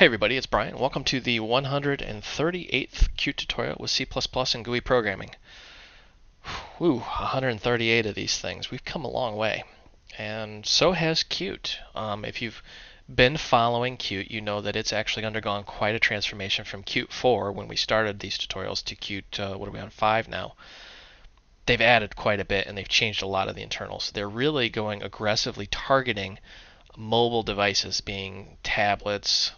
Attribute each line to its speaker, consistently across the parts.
Speaker 1: Hey everybody, it's Brian. Welcome to the 138th Qt tutorial with C++ and GUI programming. Whew, 138 of these things. We've come a long way. And so has Qt. Um, if you've been following Qt, you know that it's actually undergone quite a transformation from Qt 4 when we started these tutorials to Qt, uh, what are we on, 5 now. They've added quite a bit and they've changed a lot of the internals. They're really going aggressively targeting mobile devices being tablets,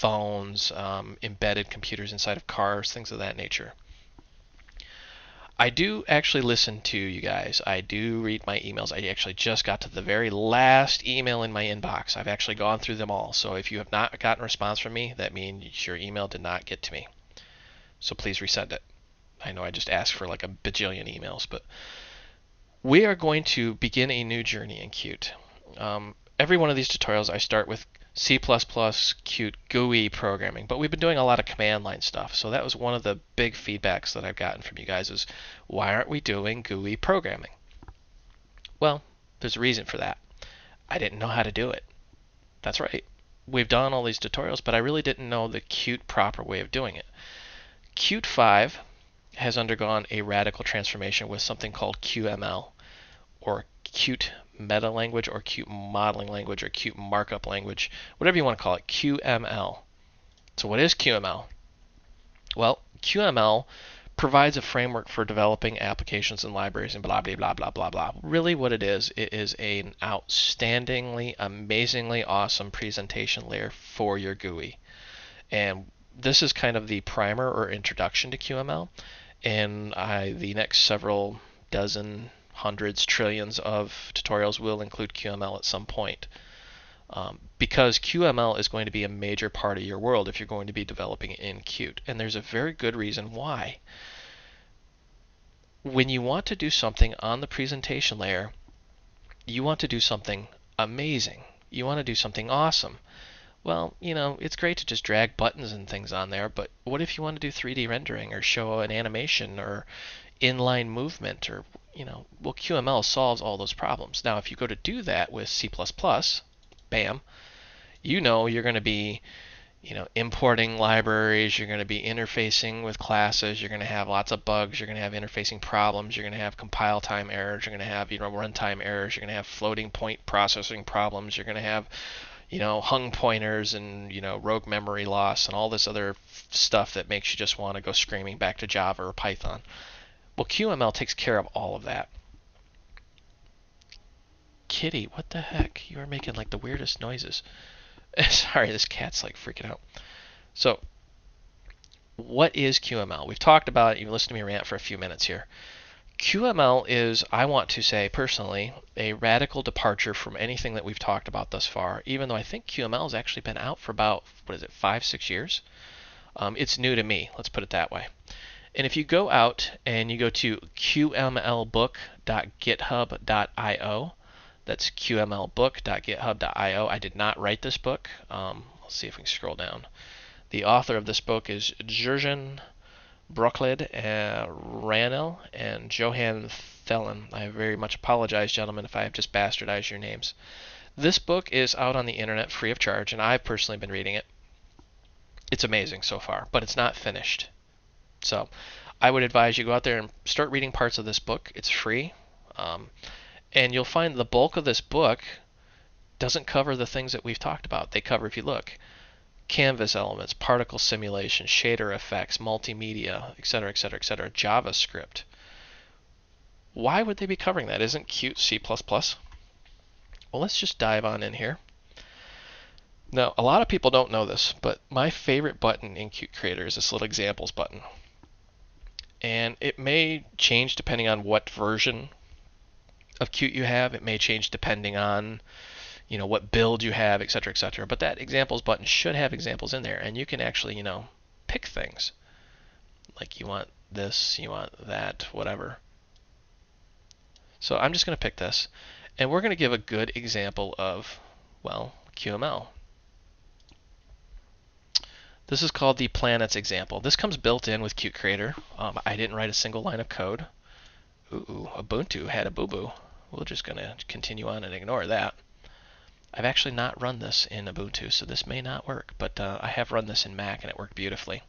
Speaker 1: phones, um, embedded computers inside of cars, things of that nature. I do actually listen to you guys. I do read my emails. I actually just got to the very last email in my inbox. I've actually gone through them all. So if you have not gotten a response from me, that means your email did not get to me. So please resend it. I know I just asked for like a bajillion emails, but we are going to begin a new journey in Qt. Um, every one of these tutorials I start with C++ Qt GUI programming, but we've been doing a lot of command line stuff. So that was one of the big feedbacks that I've gotten from you guys is why aren't we doing GUI programming? Well, there's a reason for that. I didn't know how to do it. That's right. We've done all these tutorials, but I really didn't know the Qt proper way of doing it. Qt 5 has undergone a radical transformation with something called QML or Qt meta language or Qt modeling language or Qt markup language, whatever you want to call it, QML. So, what is QML? Well, QML provides a framework for developing applications and libraries and blah blah blah blah blah blah. Really, what it is, it is an outstandingly, amazingly awesome presentation layer for your GUI. And this is kind of the primer or introduction to QML. And I, the next several dozen hundreds, trillions of tutorials will include QML at some point. Um, because QML is going to be a major part of your world if you're going to be developing in Qt. And there's a very good reason why. When you want to do something on the presentation layer, you want to do something amazing. You want to do something awesome. Well, you know, it's great to just drag buttons and things on there, but what if you want to do 3D rendering or show an animation or inline movement or you know, well, QML solves all those problems. Now, if you go to do that with C++, bam, you know you're going to be, you know, importing libraries, you're going to be interfacing with classes, you're going to have lots of bugs, you're going to have interfacing problems, you're going to have compile time errors, you're going to have, you know, runtime errors, you're going to have floating point processing problems, you're going to have, you know, hung pointers and, you know, rogue memory loss and all this other stuff that makes you just want to go screaming back to Java or Python. Well, QML takes care of all of that. Kitty, what the heck? You are making like the weirdest noises. Sorry, this cat's like freaking out. So, what is QML? We've talked about it. You've listened to me rant for a few minutes here. QML is, I want to say personally, a radical departure from anything that we've talked about thus far, even though I think QML has actually been out for about, what is it, five, six years? Um, it's new to me, let's put it that way. And if you go out and you go to qmlbook.github.io, that's qmlbook.github.io. I did not write this book. Um, let's see if we can scroll down. The author of this book is Jurgen Brocklid uh, Ranel and Johan Thelin. I very much apologize, gentlemen, if I have just bastardized your names. This book is out on the internet free of charge, and I've personally been reading it. It's amazing so far, but it's not finished. So I would advise you go out there and start reading parts of this book. It's free. Um, and you'll find the bulk of this book doesn't cover the things that we've talked about. They cover, if you look, canvas elements, particle simulation, shader effects, multimedia, etc., etc., etc., JavaScript. Why would they be covering that? Isn't Qt C++? Well, let's just dive on in here. Now, a lot of people don't know this, but my favorite button in Qt Creator is this little examples button and it may change depending on what version of Qt you have. It may change depending on you know what build you have, etc., etc. But that examples button should have examples in there, and you can actually you know pick things like you want this, you want that, whatever. So I'm just going to pick this, and we're going to give a good example of well QML. This is called the planets example. This comes built in with Qt Creator. Um, I didn't write a single line of code. Ooh, Ubuntu had a boo-boo. We're just going to continue on and ignore that. I've actually not run this in Ubuntu, so this may not work, but uh, I have run this in Mac and it worked beautifully.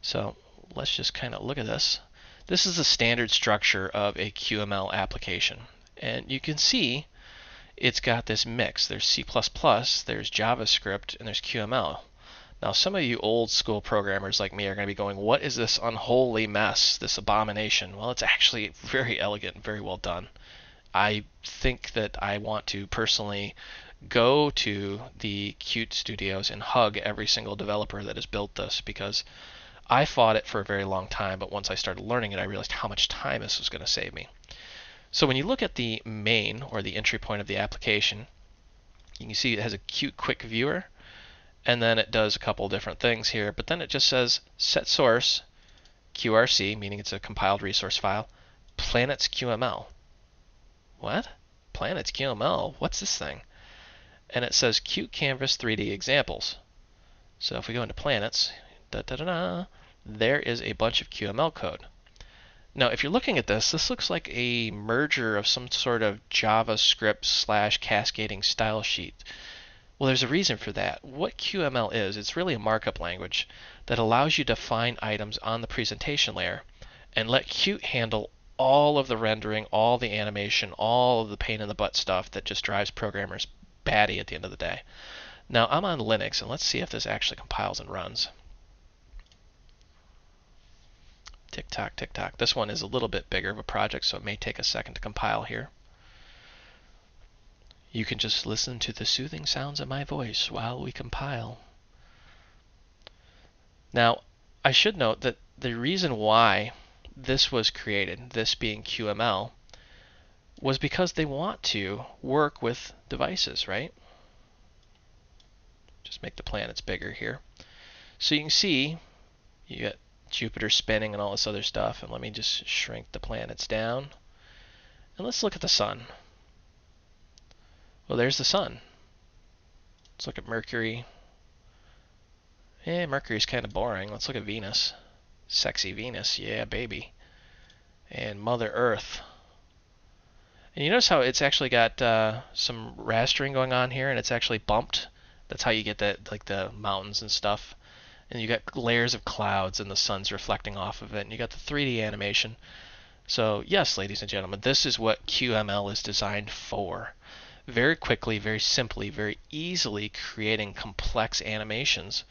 Speaker 1: So let's just kind of look at this. This is the standard structure of a QML application. And you can see it's got this mix. There's C++, there's JavaScript, and there's QML. Now, some of you old school programmers like me are going to be going, What is this unholy mess, this abomination? Well, it's actually very elegant and very well done. I think that I want to personally go to the Qt Studios and hug every single developer that has built this because I fought it for a very long time, but once I started learning it, I realized how much time this was going to save me. So when you look at the main or the entry point of the application, you can see it has a Qt quick viewer and then it does a couple different things here, but then it just says set source QRC, meaning it's a compiled resource file, planets QML. What? Planets QML? What's this thing? And it says Qt Canvas 3D examples. So if we go into planets, da, da, da, da, there is a bunch of QML code. Now, if you're looking at this, this looks like a merger of some sort of JavaScript slash cascading style sheet. Well, there's a reason for that. What QML is, it's really a markup language that allows you to find items on the presentation layer and let Qt handle all of the rendering, all the animation, all of the pain in the butt stuff that just drives programmers batty at the end of the day. Now, I'm on Linux, and let's see if this actually compiles and runs. Tick tock, tick tock. This one is a little bit bigger of a project, so it may take a second to compile here. You can just listen to the soothing sounds of my voice while we compile. Now, I should note that the reason why this was created, this being QML, was because they want to work with devices, right? Just make the planets bigger here. So you can see you got Jupiter spinning and all this other stuff. And let me just shrink the planets down. And let's look at the sun. Well, there's the sun. Let's look at Mercury. Eh, Mercury's kind of boring. Let's look at Venus. Sexy Venus, yeah, baby. And Mother Earth. And you notice how it's actually got uh, some rastering going on here, and it's actually bumped. That's how you get that, like the mountains and stuff and you got layers of clouds and the sun's reflecting off of it, and you got the 3D animation. So yes, ladies and gentlemen, this is what QML is designed for. Very quickly, very simply, very easily creating complex animations.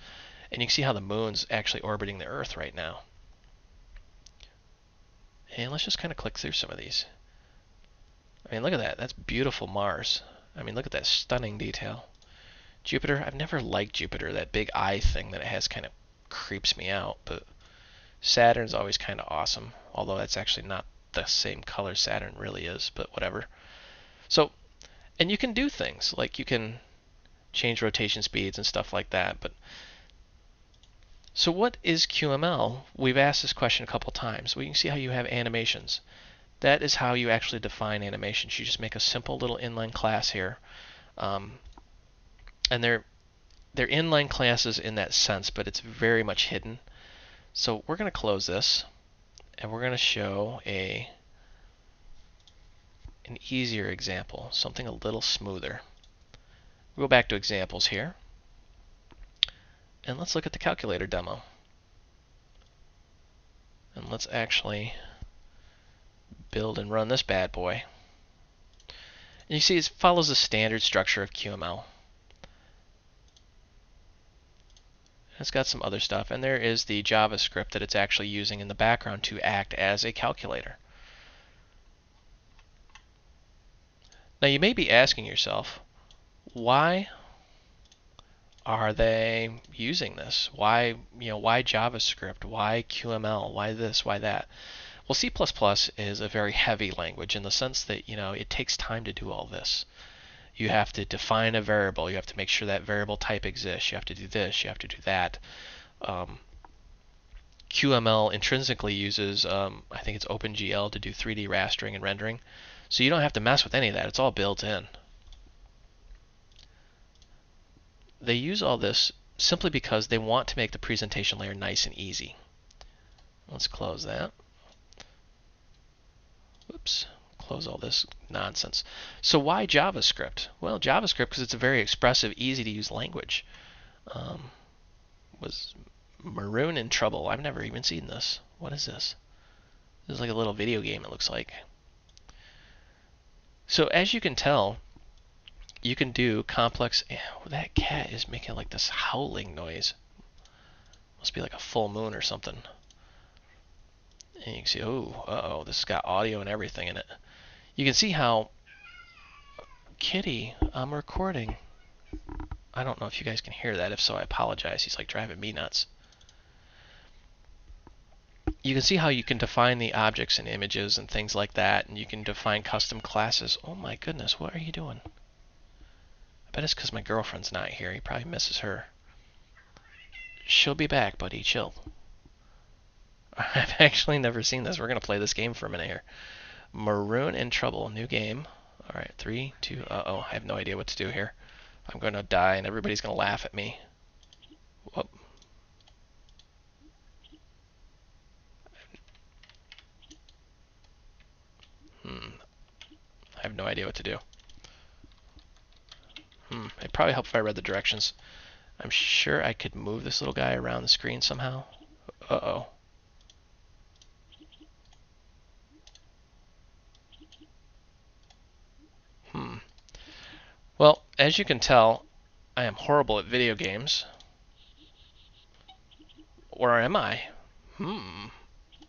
Speaker 1: And you can see how the moon's actually orbiting the Earth right now. And let's just kind of click through some of these. I mean, look at that. That's beautiful Mars. I mean, look at that stunning detail. Jupiter, I've never liked Jupiter. That big eye thing that it has kind of creeps me out. But Saturn's always kind of awesome, although that's actually not the same color Saturn really is, but whatever. So, and you can do things like you can change rotation speeds and stuff like that. But so what is QML? We've asked this question a couple times. We can see how you have animations. That is how you actually define animations. You just make a simple little inline class here. Um, and they're they're inline classes in that sense, but it's very much hidden. So we're going to close this, and we're going to show a an easier example, something a little smoother. We'll go back to examples here, and let's look at the calculator demo. And let's actually build and run this bad boy. And you see it follows the standard structure of QML. It's got some other stuff, and there is the JavaScript that it's actually using in the background to act as a calculator. Now you may be asking yourself, why are they using this? Why, you know, why JavaScript? Why QML? Why this? Why that? Well, C++ is a very heavy language in the sense that, you know, it takes time to do all this you have to define a variable. You have to make sure that variable type exists. You have to do this. You have to do that. Um, QML intrinsically uses, um, I think it's OpenGL to do 3D rastering and rendering. So you don't have to mess with any of that. It's all built in. They use all this simply because they want to make the presentation layer nice and easy. Let's close that. Whoops. close all this nonsense. So why JavaScript? Well, JavaScript because it's a very expressive, easy to use language. Um, was Maroon in Trouble? I've never even seen this. What is this? This is like a little video game. It looks like. So as you can tell, you can do complex. That cat is making like this howling noise. Must be like a full moon or something. And you can see, oh, uh oh, this has got audio and everything in it. You can see how, Kitty, I'm recording. I don't know if you guys can hear that. If so, I apologize. He's like driving me nuts. You can see how you can define the objects and images and things like that, and you can define custom classes. Oh my goodness, what are you doing? I bet it's because my girlfriend's not here. He probably misses her. She'll be back, buddy. Chill. I've actually never seen this. We're going to play this game for a minute here. Maroon in Trouble, new game. All right, three, two, uh-oh. I have no idea what to do here. I'm going to die and everybody's going to laugh at me. Whoop. Have no idea what to do. Hmm. It'd probably help if I read the directions. I'm sure I could move this little guy around the screen somehow. Uh-oh. Hmm. Well, as you can tell, I am horrible at video games. Or am I? Hmm.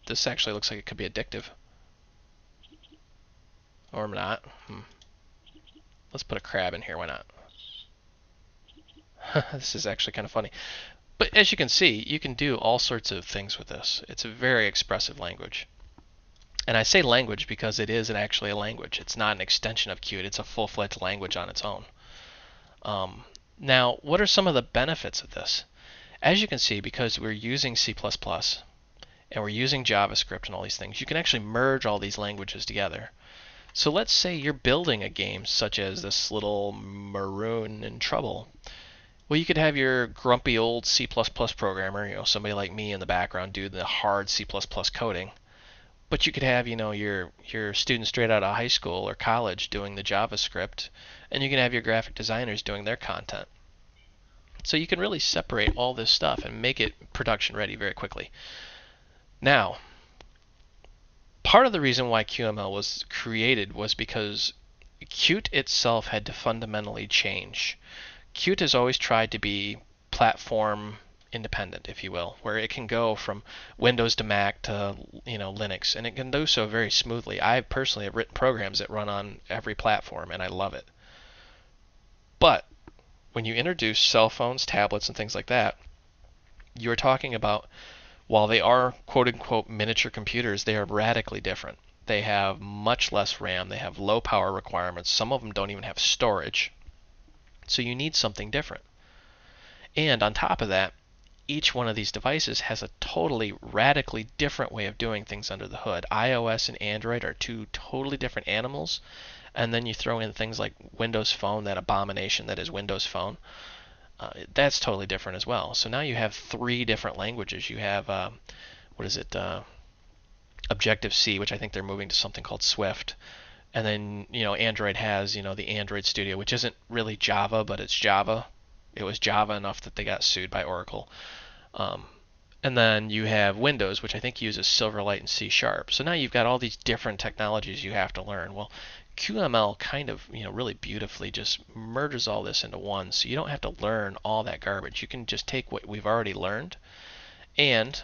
Speaker 1: This actually looks like it could be addictive. Or not. Hmm. Let's put a crab in here, why not? this is actually kind of funny. But as you can see, you can do all sorts of things with this. It's a very expressive language. And I say language because it is actually a language. It's not an extension of Qt. It's a full-fledged language on its own. Um, now, what are some of the benefits of this? As you can see, because we're using C++ and we're using JavaScript and all these things, you can actually merge all these languages together. So let's say you're building a game such as this little Maroon in Trouble. Well, you could have your grumpy old C++ programmer, you know, somebody like me in the background do the hard C++ coding. But you could have, you know, your your students straight out of high school or college doing the JavaScript, and you can have your graphic designers doing their content. So you can really separate all this stuff and make it production ready very quickly. Now, part of the reason why QML was created was because Qt itself had to fundamentally change. Qt has always tried to be platform independent, if you will, where it can go from Windows to Mac to you know Linux, and it can do so very smoothly. I personally have written programs that run on every platform, and I love it. But when you introduce cell phones, tablets, and things like that, you're talking about while they are quote unquote miniature computers, they are radically different. They have much less RAM, they have low power requirements, some of them don't even have storage. So you need something different. And on top of that, each one of these devices has a totally radically different way of doing things under the hood. iOS and Android are two totally different animals. And then you throw in things like Windows Phone, that abomination that is Windows Phone. Uh, that's totally different as well. So now you have three different languages. You have, uh, what is it, uh, Objective C, which I think they're moving to something called Swift and then you know Android has you know the Android Studio, which isn't really Java, but it's Java. It was Java enough that they got sued by Oracle. Um, and then you have Windows, which I think uses Silverlight and C Sharp. So now you've got all these different technologies you have to learn. Well, QML kind of, you know, really beautifully just merges all this into one, so you don't have to learn all that garbage. You can just take what we've already learned, and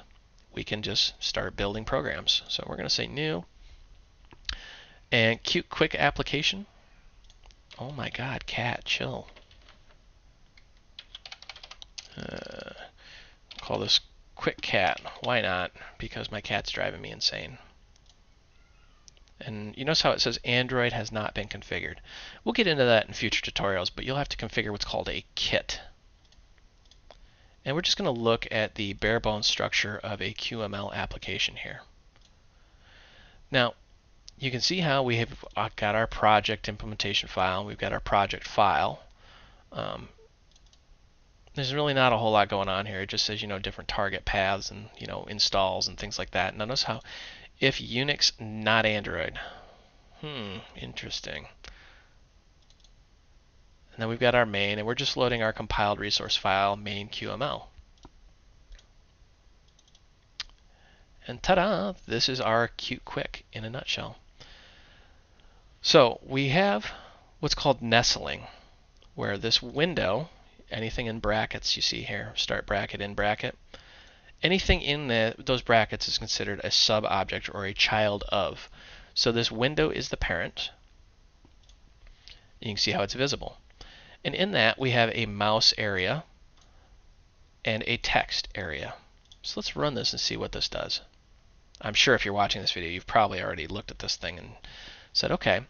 Speaker 1: we can just start building programs. So we're going to say new, and Qt Quick application. Oh my god, cat, chill. Uh, call this quick cat. Why not? Because my cat's driving me insane. And you notice how it says Android has not been configured. We'll get into that in future tutorials, but you'll have to configure what's called a kit. And we're just going to look at the bare bones structure of a QML application here. Now, you can see how we have uh, got our project implementation file. We've got our project file. Um, there's really not a whole lot going on here. It just says, you know, different target paths and, you know, installs and things like that. Notice how if Unix, not Android. Hmm, interesting. And then we've got our main, and we're just loading our compiled resource file, main QML. And ta-da, this is our Qt Quick in a nutshell. So we have what's called nestling, where this window, anything in brackets you see here, start bracket, in bracket, anything in the, those brackets is considered a sub-object or a child of. So this window is the parent. You can see how it's visible. And in that we have a mouse area and a text area. So let's run this and see what this does. I'm sure if you're watching this video, you've probably already looked at this thing and said, okay.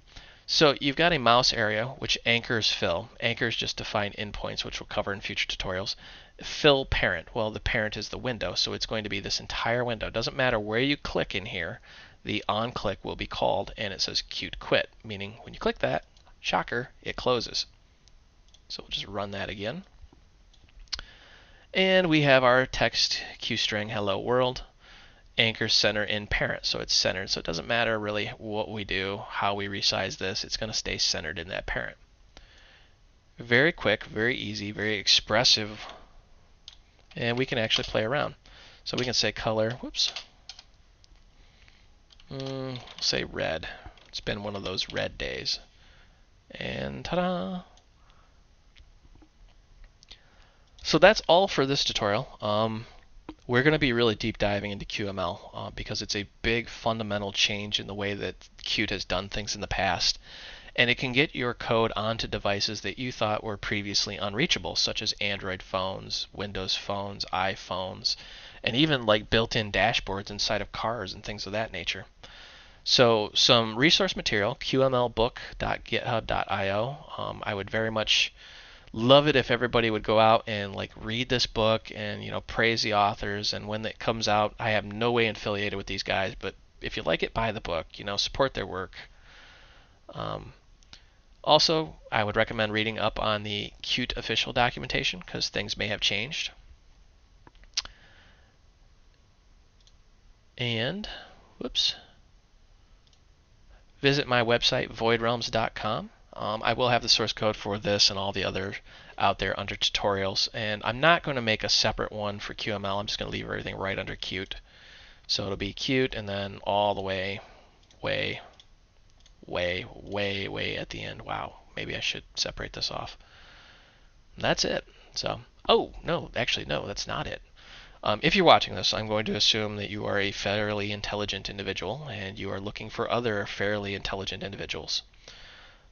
Speaker 1: So you've got a mouse area which anchors fill. Anchors just define endpoints, which we'll cover in future tutorials. Fill parent. Well, the parent is the window, so it's going to be this entire window. Doesn't matter where you click in here, the on click will be called, and it says Qt quit, meaning when you click that, shocker, it closes. So we'll just run that again. And we have our text QString hello world anchor center in parent. So it's centered. So it doesn't matter really what we do, how we resize this, it's going to stay centered in that parent. Very quick, very easy, very expressive. And we can actually play around. So we can say color, whoops, mm, say red. It's been one of those red days. And ta-da! So that's all for this tutorial. Um, we're going to be really deep diving into QML uh, because it's a big fundamental change in the way that Qt has done things in the past. And it can get your code onto devices that you thought were previously unreachable, such as Android phones, Windows phones, iPhones, and even like built in dashboards inside of cars and things of that nature. So, some resource material, qmlbook.github.io. Um, I would very much love it if everybody would go out and like read this book and you know praise the authors. And when it comes out i have no way affiliated with these guys. But if you like it buy the book you know support their work. Um, also i would recommend reading up on the Qt official documentation because things may have changed. And whoops visit my website voidrealms.com um, I will have the source code for this and all the other out there under tutorials. And I'm not going to make a separate one for QML. I'm just going to leave everything right under Qt. So it'll be Qt and then all the way, way, way, way, way at the end. Wow, maybe I should separate this off. And that's it. So, oh, no, actually, no, that's not it. Um, if you're watching this, I'm going to assume that you are a fairly intelligent individual and you are looking for other fairly intelligent individuals.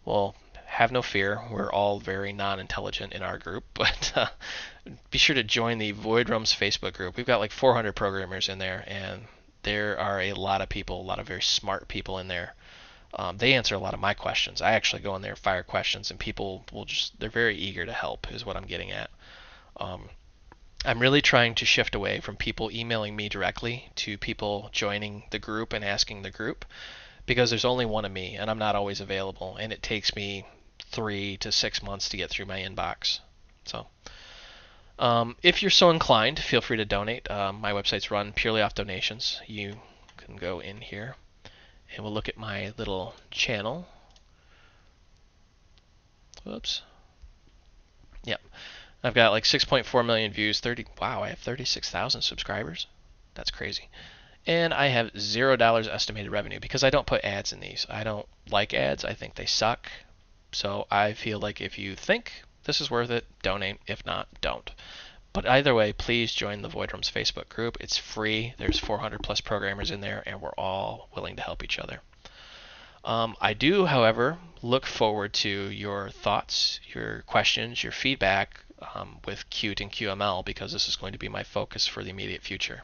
Speaker 1: Well, have no fear. We're all very non-intelligent in our group, but uh, be sure to join the Voidrealms Facebook group. We've got like 400 programmers in there, and there are a lot of people, a lot of very smart people in there. Um, they answer a lot of my questions. I actually go in there, fire questions, and people will just—they're very eager to help. Is what I'm getting at. Um, I'm really trying to shift away from people emailing me directly to people joining the group and asking the group because there's only one of me and I'm not always available, and it takes me three to six months to get through my inbox. So, um, if you're so inclined, feel free to donate. Um, my website's run purely off donations. You can go in here and we'll look at my little channel. Whoops. Yep. I've got like 6.4 million views, 30 wow, I have 36,000 subscribers. That's crazy and I have zero dollars estimated revenue because I don't put ads in these. I don't like ads. I think they suck. So I feel like if you think this is worth it, donate. If not, don't. But either way, please join the Voidrealms Facebook group. It's free. There's 400 plus programmers in there, and we're all willing to help each other. Um, I do, however, look forward to your thoughts, your questions, your feedback um, with Qt and QML because this is going to be my focus for the immediate future.